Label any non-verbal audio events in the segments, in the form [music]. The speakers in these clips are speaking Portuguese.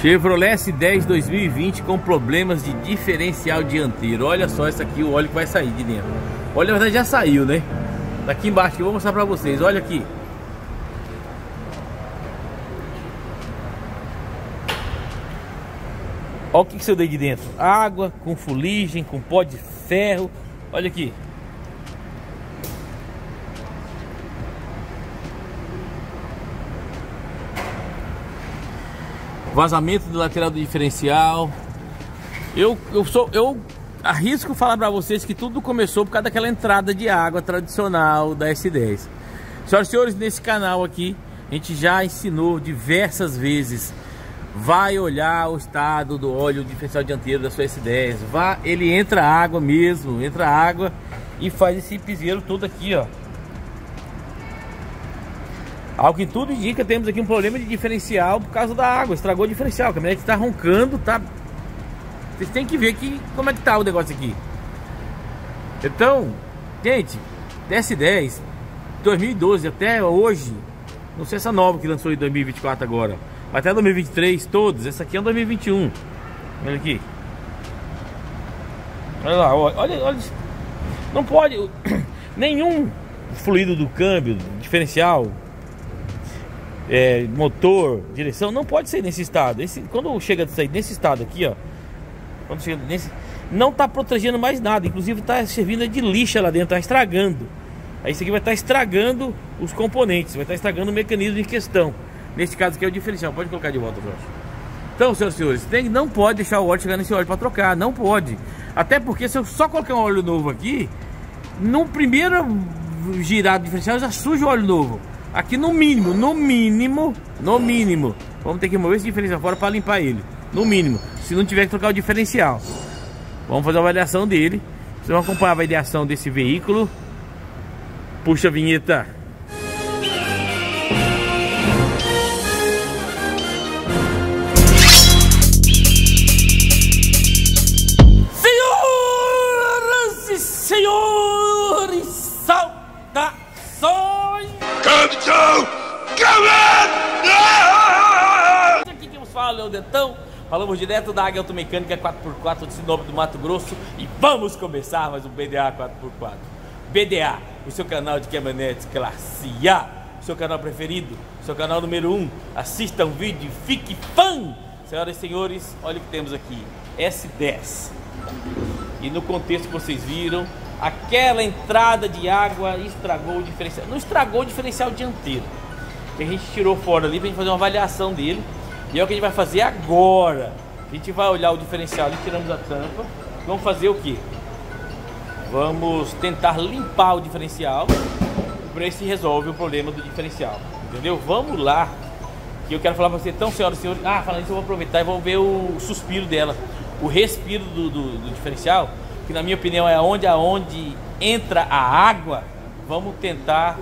Chevrolet S10 2020 com problemas de diferencial dianteiro. Olha só esse aqui, o óleo que vai sair de dentro. Olha, na verdade já saiu, né? Daqui embaixo que eu vou mostrar pra vocês. Olha aqui. Olha o que, que saiu daí de dentro. Água com fuligem, com pó de ferro. Olha aqui. Vazamento do lateral do diferencial. Eu, eu sou eu arrisco falar para vocês que tudo começou por causa daquela entrada de água tradicional da S10. Senhoras e senhores, nesse canal aqui a gente já ensinou diversas vezes. Vai olhar o estado do óleo diferencial dianteiro da sua S10. Vá, ele entra água mesmo, entra água e faz esse piseiro todo aqui, ó. Ao que tudo indica, temos aqui um problema de diferencial por causa da água. Estragou o diferencial. A caminhonete está roncando, tá. Vocês têm que ver que, como é que tá o negócio aqui. Então, gente, DS10 2012 até hoje, não sei essa nova que lançou em 2024 agora, até 2023 todos. Essa aqui é 2021. Olha aqui. Olha lá, olha, olha. Não pode [clears throat] nenhum fluido do câmbio, diferencial, é, motor, direção, não pode ser nesse estado. Esse, quando chega a sair nesse estado aqui, ó, quando chega nesse, não está protegendo mais nada. Inclusive está servindo de lixa lá dentro, está estragando. Aí isso aqui vai estar tá estragando os componentes, vai estar tá estragando o mecanismo em questão. Nesse caso aqui é o diferencial. Pode colocar de volta, Jorge. Então, senhoras e senhores, tem, não pode deixar o óleo chegar nesse óleo para trocar, não pode. Até porque se eu só colocar um óleo novo aqui, no primeiro girado diferencial já suja o óleo novo. Aqui no mínimo, no mínimo, no mínimo. Vamos ter que mover esse diferencial fora para limpar ele. No mínimo. Se não tiver que trocar o diferencial. Vamos fazer uma avaliação dele. Vocês vão acompanhar a avaliação desse veículo. Puxa a vinheta. Fala o Detão. Falamos direto da Águia Automecânica 4x4 de Sinop do Mato Grosso e vamos começar mais um BDA 4x4. BDA, o seu canal de caminhonetes classe A, seu canal preferido, seu canal número 1. Um. Assista um vídeo, fique fã! Senhoras e senhores, olha o que temos aqui, S10. E no contexto que vocês viram, aquela entrada de água estragou o diferencial. Não estragou o diferencial dianteiro. A gente tirou fora ali para gente fazer uma avaliação dele. E é o que a gente vai fazer agora. A gente vai olhar o diferencial ali, tiramos a tampa. Vamos fazer o que? Vamos tentar limpar o diferencial. Para se resolve o problema do diferencial. Entendeu? Vamos lá. Que eu quero falar para você, então, senhoras e senhores. Ah, falando isso, eu vou aproveitar e vou ver o suspiro dela. O respiro do, do, do diferencial que na minha opinião é onde aonde entra a água, vamos tentar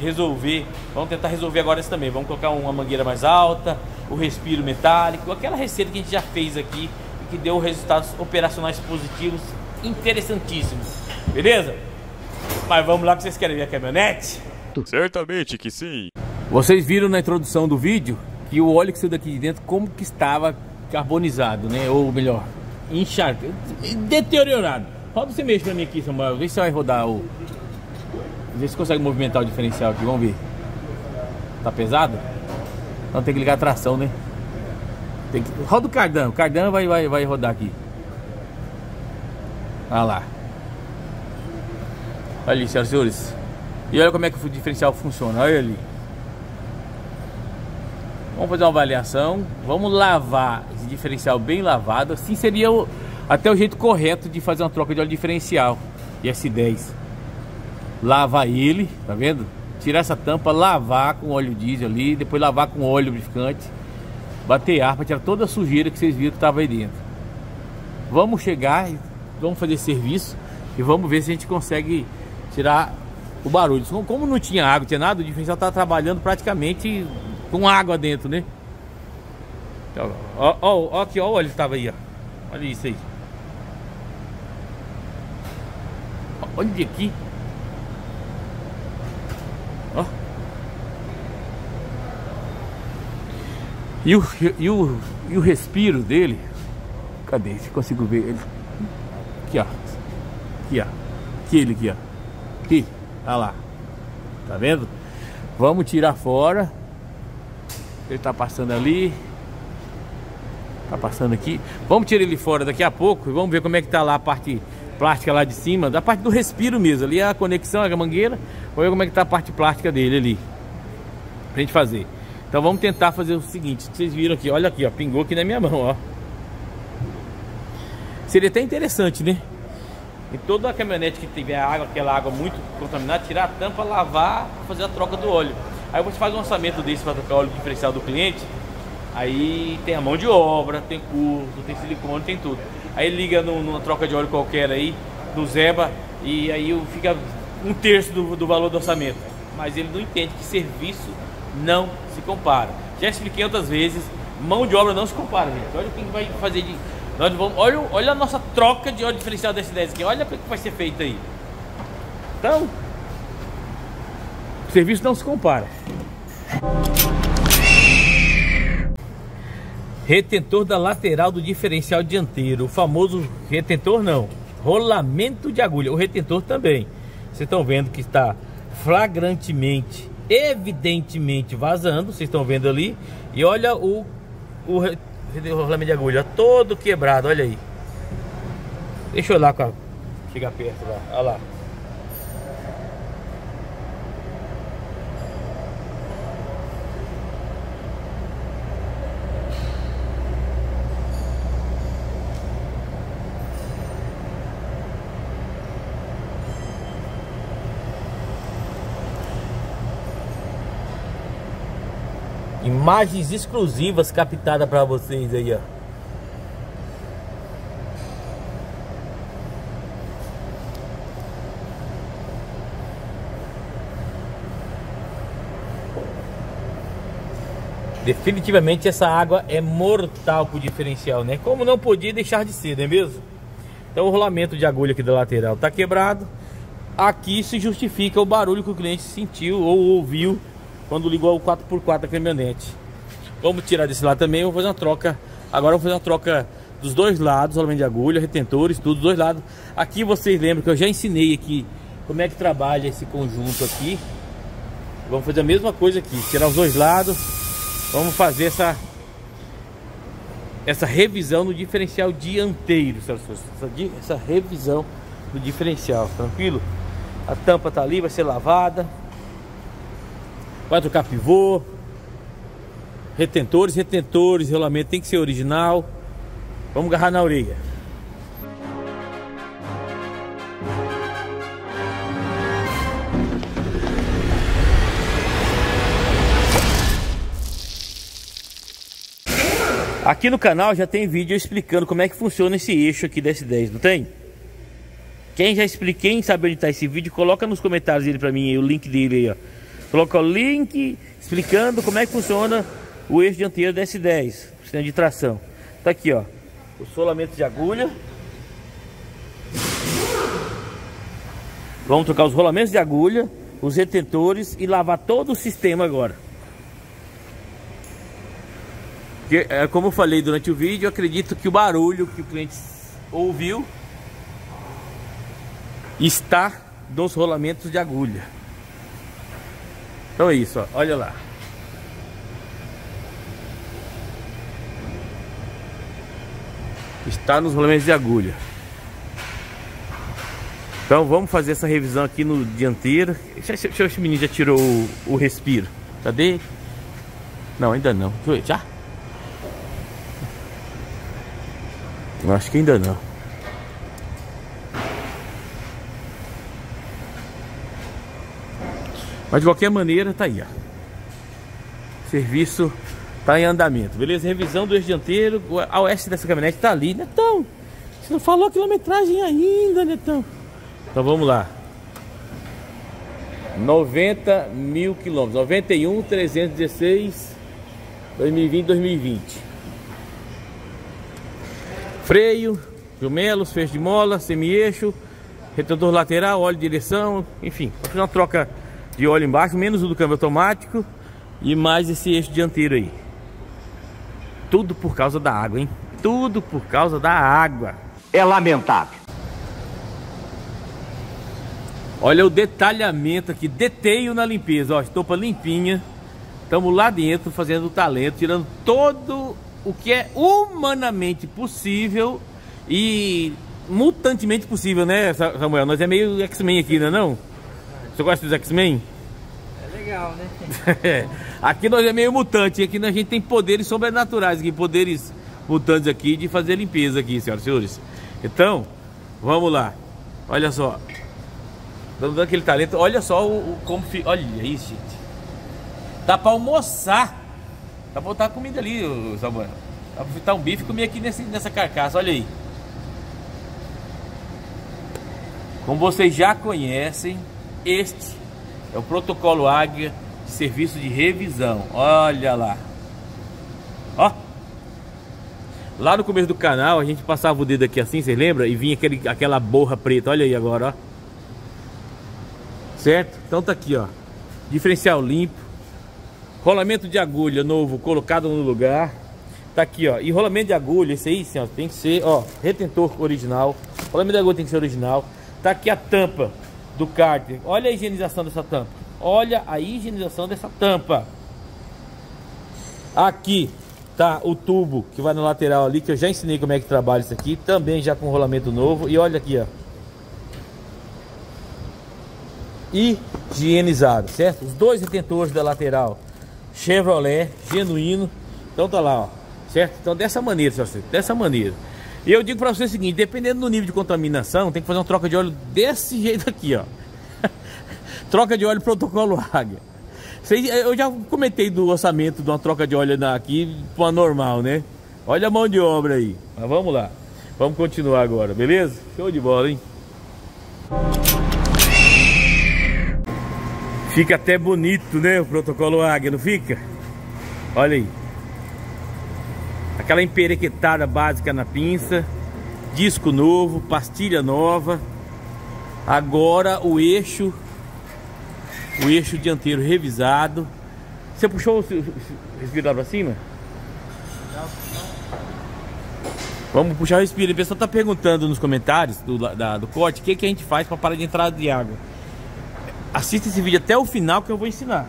resolver. Vamos tentar resolver agora isso também. Vamos colocar uma mangueira mais alta, o respiro metálico, aquela receita que a gente já fez aqui e que deu resultados operacionais positivos interessantíssimos. Beleza? Mas vamos lá que vocês querem ver a caminhonete? Certamente que sim. Vocês viram na introdução do vídeo que o óleo que saiu daqui de dentro como que estava carbonizado, né? Ou melhor, encharcado, deteriorado. Roda você mesmo pra mim aqui, Samuel. Vê se vai rodar o. Vê se você consegue movimentar o diferencial aqui, vamos ver. Tá pesado? Então tem que ligar a tração, né? Tem que... Roda o cardan, o cardan vai, vai, vai rodar aqui. Olha lá. Olha ali, senhoras e senhores. E olha como é que o diferencial funciona. Olha ali. Vamos fazer uma avaliação. Vamos lavar esse diferencial bem lavado. Assim seria o, até o jeito correto de fazer uma troca de óleo diferencial de S10. Lavar ele, tá vendo? Tirar essa tampa, lavar com óleo diesel ali, depois lavar com óleo lubrificante, bater ar para tirar toda a sujeira que vocês viram que estava aí dentro. Vamos chegar, vamos fazer serviço e vamos ver se a gente consegue tirar o barulho. Como não tinha água, tinha nada, o diferencial estava trabalhando praticamente com água dentro, né? Então, ó, ó, ó aqui, ó o óleo estava aí, ó. Olha isso aí. Olha aqui. E o, e o, e o respiro dele, cadê? Se consigo ver ele. Aqui, ó. Aqui, ó. Aquele aqui, ó. Aqui, olha lá. Tá vendo? Vamos tirar fora. Ele tá passando ali. Tá passando aqui. Vamos tirar ele fora daqui a pouco e vamos ver como é que tá lá a parte plástica lá de cima, da parte do respiro mesmo. Ali é a conexão, a mangueira. Vamos ver como é que tá a parte plástica dele ali. Pra gente fazer. Então vamos tentar fazer o seguinte. Vocês viram aqui, olha aqui, ó. Pingou aqui na minha mão, ó. Seria até interessante, né? Em toda a caminhonete que tiver água, aquela água muito contaminada, tirar a tampa, lavar, fazer a troca do óleo. Aí você faz um orçamento desse para trocar o óleo diferencial do cliente. Aí tem a mão de obra, tem curso, tem silicone, tem tudo. Aí liga no, numa troca de óleo qualquer aí, no Zeba, e aí fica um terço do, do valor do orçamento. Mas ele não entende que serviço não se compara. Já expliquei outras vezes, mão de obra não se compara, gente. Olha o que vai fazer de. Nós vamos, olha, olha a nossa troca de óleo diferencial desse 10 aqui. Olha o que vai ser feito aí. Então, o serviço não se compara. Retentor da lateral do diferencial dianteiro. O famoso retentor não. Rolamento de agulha. O retentor também. Vocês estão vendo que está flagrantemente, evidentemente vazando. Vocês estão vendo ali. E olha o, o, o de agulha. Todo quebrado. Olha aí. Deixa eu lá com a... Chegar perto lá. Olha lá. Imagens exclusivas captadas para vocês aí, ó. Definitivamente essa água é mortal pro diferencial, né? Como não podia deixar de ser, não é mesmo? Então o rolamento de agulha aqui da lateral tá quebrado. Aqui se justifica o barulho que o cliente sentiu ou ouviu quando ligou o 4x4 da caminhonete. Vamos tirar desse lado também, vou fazer uma troca. Agora vou fazer uma troca dos dois lados, rolamento de agulha, retentores, tudo, dos dois lados. Aqui vocês lembram que eu já ensinei aqui como é que trabalha esse conjunto aqui. Vamos fazer a mesma coisa aqui, tirar os dois lados. Vamos fazer essa essa revisão no diferencial dianteiro, essa, essa revisão do diferencial, tranquilo? A tampa tá ali, vai ser lavada. Vai trocar pivô. Retentores, retentores, rolamento tem que ser original. Vamos agarrar na orelha. Aqui no canal já tem vídeo explicando como é que funciona esse eixo aqui da S10, não tem? Quem já expliquei, sabe onde está esse vídeo, coloca nos comentários dele para mim, o link dele aí, ó. Coloca o link explicando como é que funciona o eixo dianteiro da S10, sistema de tração. Tá aqui, ó, o solamento de agulha. Vamos trocar os rolamentos de agulha, os retentores e lavar todo o sistema agora. Porque, é, como eu falei durante o vídeo, acredito que o barulho que o cliente ouviu está nos rolamentos de agulha. Então é isso, ó. olha lá. Está nos rolamentos de agulha. Então vamos fazer essa revisão aqui no dianteiro. Deixa, deixa, deixa esse menino já tirou o, o respiro. Cadê? Não, ainda não. Já? Eu acho que ainda não. Mas de qualquer maneira, tá aí, ó. Serviço tá em andamento, beleza? Revisão do eixo dianteiro, a oeste dessa caminhonete tá ali, Netão. Você não falou a quilometragem ainda, Netão. Então vamos lá. 90 mil quilômetros, 91, 316, 2020, 2020. Freio, jumelos, fecho de mola, semi-eixo, retentor lateral, óleo de direção, enfim, uma troca de óleo embaixo, menos o do câmbio automático e mais esse eixo dianteiro aí. tudo por causa da água, hein? Tudo por causa da água. É lamentável. Olha o detalhamento aqui, deteio na limpeza, ó, estopa limpinha. Estamos lá dentro fazendo o talento, tirando todo o que é humanamente possível e mutantemente possível, né, Samuel? Nós é meio X-Men aqui, não é não? Você gosta dos X-Men? É legal, né? [laughs] aqui nós é meio mutante, aqui a gente tem poderes sobrenaturais, aqui, poderes mutantes aqui de fazer limpeza aqui, senhoras e senhores. Então, vamos lá. Olha só. Dando aquele talento, olha só o, o como fica. Olha isso, gente. Dá pra almoçar. Dá pra botar comida ali, Samuel. Dá pra fritar um bife e comer aqui nesse, nessa carcaça, olha aí. Como vocês já conhecem, este é o protocolo Águia de serviço de revisão. Olha lá. Ó. Lá no começo do canal, a gente passava o dedo aqui assim, vocês lembram? E vinha aquele, aquela borra preta. Olha aí agora, ó. Certo? Então tá aqui, ó. Diferencial limpo. Rolamento de agulha novo colocado no lugar. Tá aqui, ó. E rolamento de agulha, esse aí, ó, tem que ser, ó, retentor original. Rolamento de agulha tem que ser original. Tá aqui a tampa do cárter. Olha a higienização dessa tampa. Olha a higienização dessa tampa. Aqui tá o tubo que vai na lateral ali, que eu já ensinei como é que trabalha isso aqui. Também já com rolamento novo. E olha aqui, ó. Higienizado, certo? Os dois retentores da lateral Chevrolet, genuíno. Então tá lá, ó. Certo? Então dessa maneira, dessa maneira. E eu digo para você o seguinte, dependendo do nível de contaminação, tem que fazer uma troca de óleo desse [laughs] jeito aqui, ó. troca de óleo protocolo Águia. Eu já comentei do orçamento de uma troca de óleo aqui para normal, né? Olha a mão de obra aí. Mas vamos lá. Vamos continuar agora, beleza? Show de bola, hein? Fica até bonito, né? O protocolo Águia, não fica? Olha aí. Aquela emperequetada básica na pinça. Disco novo, pastilha nova. Agora o eixo. O eixo dianteiro revisado. Você puxou o respirador para cima? Vamos puxar o respiro. O pessoal está perguntando nos comentários do, da, do corte o que, que a gente faz para parar de entrada de água. Assista esse vídeo até o final que eu vou ensinar.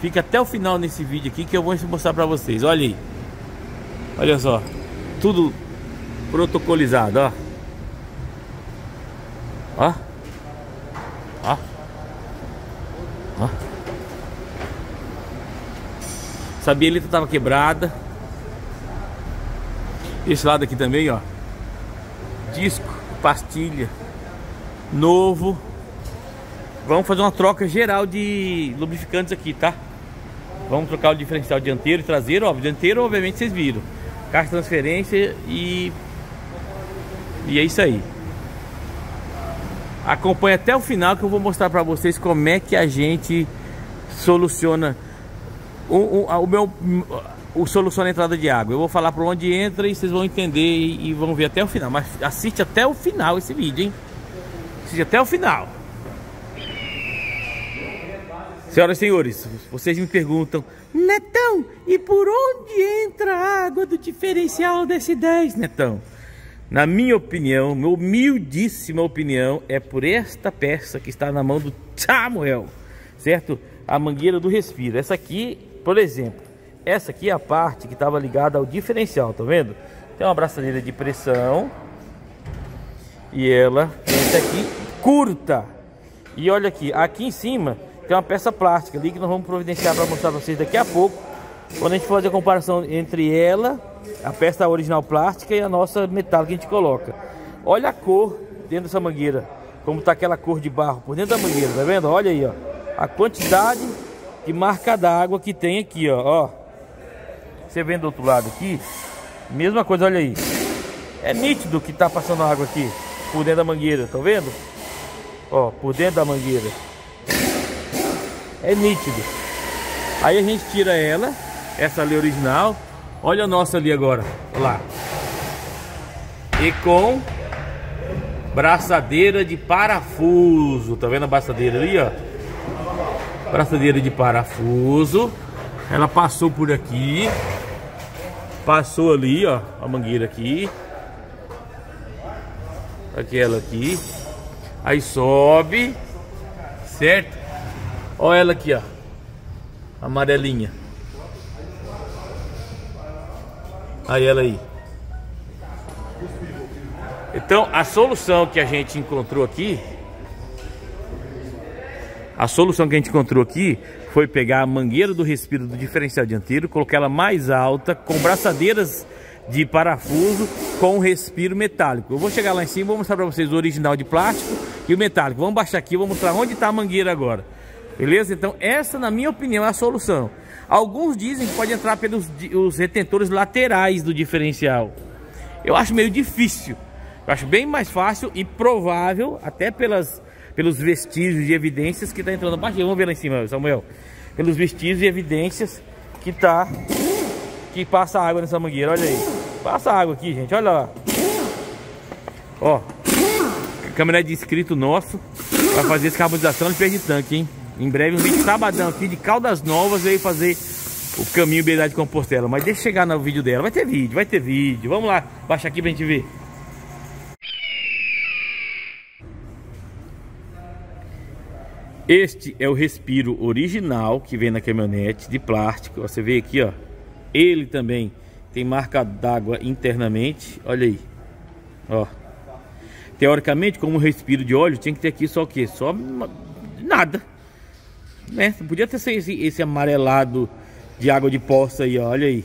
Fica até o final nesse vídeo aqui que eu vou mostrar para vocês. Olha aí. Olha só, tudo protocolizado, ó. Ó. Ó. Ó. Sabielita tava quebrada. Esse lado aqui também, ó. Disco, pastilha. Novo. Vamos fazer uma troca geral de lubrificantes aqui, tá? Vamos trocar o diferencial dianteiro e traseiro, ó. Dianteiro, obviamente, vocês viram caixa de transferência e e é isso aí. Acompanhe até o final que eu vou mostrar para vocês como é que a gente soluciona o, o, o meu o soluciona a entrada de água. Eu vou falar para onde entra e vocês vão entender e, e, vão ver até o final. Mas assiste até o final esse vídeo, hein? Assiste até o final. Senhoras e senhores, vocês me perguntam, Netão, e por onde entra a água do diferencial desse 10, Netão? Na minha opinião, minha humildíssima opinião, é por esta peça que está na mão do Samuel, certo? A mangueira do respiro. Essa aqui, por exemplo, essa aqui é a parte que estava ligada ao diferencial, tá vendo? Tem uma braçadeira de pressão e ela, essa aqui, curta. E olha aqui, aqui em cima tem uma peça plástica ali que nós vamos providenciar para mostrar para vocês daqui a pouco. Quando a gente fazer a comparação entre ela, a peça original plástica e a nossa metal que a gente coloca. Olha a cor dentro dessa mangueira. Como está aquela cor de barro por dentro da mangueira, tá vendo? Olha aí, ó. A quantidade de marca d'água que tem aqui, ó. ó. Você vendo do outro lado aqui, mesma coisa, olha aí. É nítido que tá passando água aqui por dentro da mangueira, tá vendo? Ó, por dentro da mangueira é nítido. Aí a gente tira ela, essa ali original. Olha a nossa ali agora, lá. E com braçadeira de parafuso. Tá vendo a braçadeira ali, ó? Braçadeira de parafuso. Ela passou por aqui. Passou ali, ó, a mangueira aqui. Aquela aqui. Aí sobe. Certo? Olha ela aqui, ó. Amarelinha. Aí ela aí. Então, a solução que a gente encontrou aqui a solução que a gente encontrou aqui foi pegar a mangueira do respiro do diferencial dianteiro, colocar ela mais alta, com braçadeiras de parafuso com respiro metálico. Eu vou chegar lá em cima e vou mostrar para vocês o original de plástico e o metálico. Vamos baixar aqui, vou mostrar onde está a mangueira agora. Beleza? Então essa, na minha opinião, é a solução. Alguns dizem que pode entrar pelos os retentores laterais do diferencial. Eu acho meio difícil. Eu acho bem mais fácil e provável, até pelas pelos vestígios e evidências que está entrando. Baixa, vamos ver lá em cima, Samuel. Pelos vestígios e evidências que tá que passa água nessa mangueira, olha aí. Passa água aqui, gente, olha lá. Ó, caminhonete de inscrito nosso vai fazer descarbonização de peixe de tanque, hein? Em breve um vídeo sabadão aqui de Caldas Novas veio fazer o caminho Beirada de Compostela. Mas deixa chegar no vídeo dela. Vai ter vídeo, vai ter vídeo. Vamos lá, baixa aqui pra gente ver. Este é o respiro original que vem na caminhonete de plástico. Você vê aqui, ó. Ele também tem marca d'água internamente. Olha aí. Ó. Teoricamente, como respiro de óleo, tinha que ter aqui só o quê? Só nada. Né? Podia ter esse, esse amarelado de água de poça aí, ó. Olha aí.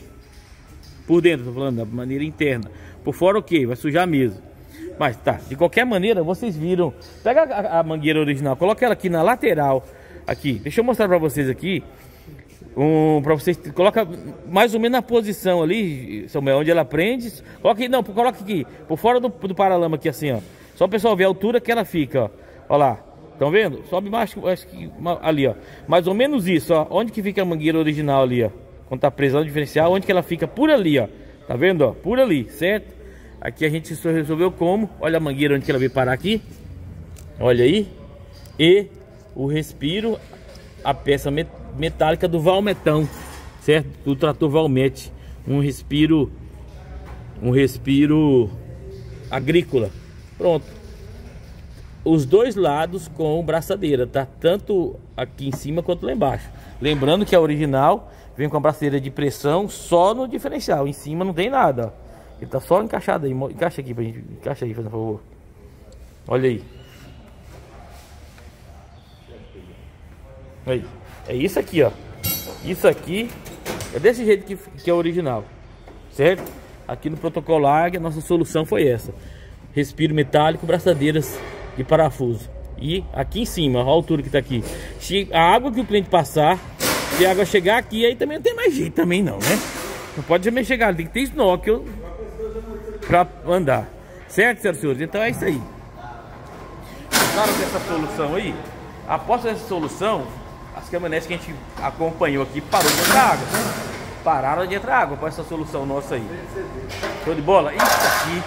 Por dentro, tô falando, da maneira interna. Por fora o quê? Vai sujar mesmo. Mas tá, de qualquer maneira, vocês viram. Pega a, a mangueira original, coloca ela aqui na lateral. Aqui, deixa eu mostrar pra vocês aqui. Um, pra vocês, coloca mais ou menos na posição ali, Samuel, onde ela prende. Coloca aqui, não, coloca aqui, por fora do, do paralama aqui assim, ó. Só o pessoal ver a altura que ela fica. Ó lá, estão vendo? Sobe mais, acho que ali, ó. Mais ou menos isso, ó. Onde que fica a mangueira original ali, ó. Quando tá presa no diferencial, onde que ela fica? Por ali, ó. Tá vendo, ó? Por ali, certo? Aqui a gente resolveu como. Olha a mangueira onde que ela veio parar aqui. Olha aí. E o respiro, a peça metálica do Valmetão, certo? Do trator Valmete. Um respiro, um respiro agrícola. Pronto. Os dois lados com braçadeira, tá? Tanto aqui em cima quanto lá embaixo. Lembrando que a original vem com a braçadeira de pressão só no diferencial. Em cima não tem nada, ó. Ele tá só encaixado aí. Encaixa aqui pra gente. Encaixa aí, por favor. Olha aí. Aí. É isso aqui, ó. Isso aqui é desse jeito que, que é original. Certo? Aqui no protocolo AG a nossa solução foi essa. Respiro metálico, braçadeiras de parafuso. E aqui em cima, a altura que tá aqui. A água que o cliente passar, se a água chegar aqui, aí também não tem mais jeito também não, né? Não pode também chegar, tem que ter snorkel para andar. Certo, senhoras e senhores? Então é isso aí. Gostaram dessa solução aí? Após essa solução, as caminhonetes que a gente acompanhou aqui parou de entrar água. Pararam de entrar água com essa solução nossa aí. Show de bola? Isso aqui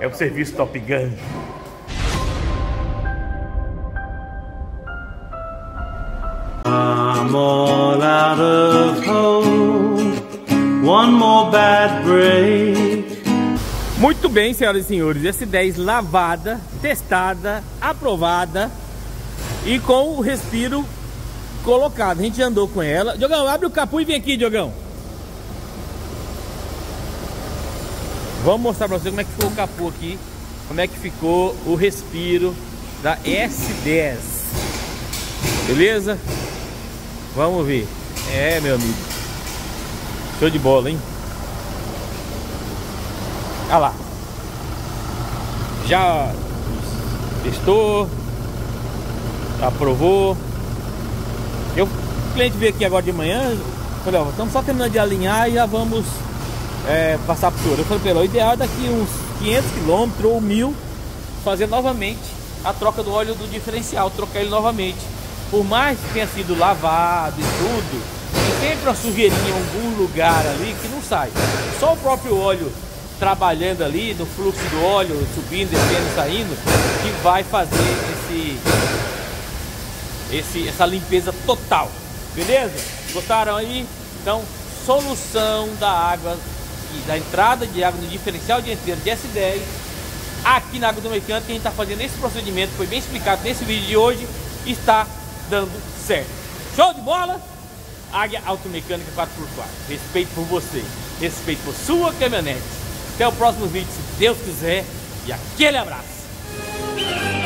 é o serviço Top Gun. I'm all out of hope. One more bad break. Muito bem, senhoras e senhores, S10 lavada, testada, aprovada e com o respiro colocado. A gente andou com ela. Diogão, abre o capu e vem aqui, Diogão. Vamos mostrar pra você como é que ficou o capu aqui, como é que ficou o respiro da S10. Beleza? Vamos ver. É, meu amigo. Show de bola, hein? Olha lá. Já testou. Aprovou. Eu, o cliente veio aqui agora de manhã. Falei, ó, estamos só terminando de alinhar e já vamos é, passar por senhor. Eu falei pelo ideal é daqui uns 500 km ou 1000 fazer novamente a troca do óleo do diferencial, trocar ele novamente. Por mais que tenha sido lavado e tudo, tem sempre uma sujeirinha em algum lugar ali que não sai. Só o próprio óleo trabalhando ali no fluxo do óleo, subindo, descendo, saindo, que vai fazer esse, esse, essa limpeza total. Beleza? Gostaram aí? Então, solução da água da entrada de água no diferencial dianteiro de S10 aqui na água do mecânico a gente está fazendo esse procedimento, foi bem explicado nesse vídeo de hoje, está dando certo. Show de bola? Águia Automecânica 4x4. Respeito por você, respeito por sua caminhonete. Até o próximo vídeo, se Deus quiser. E aquele abraço!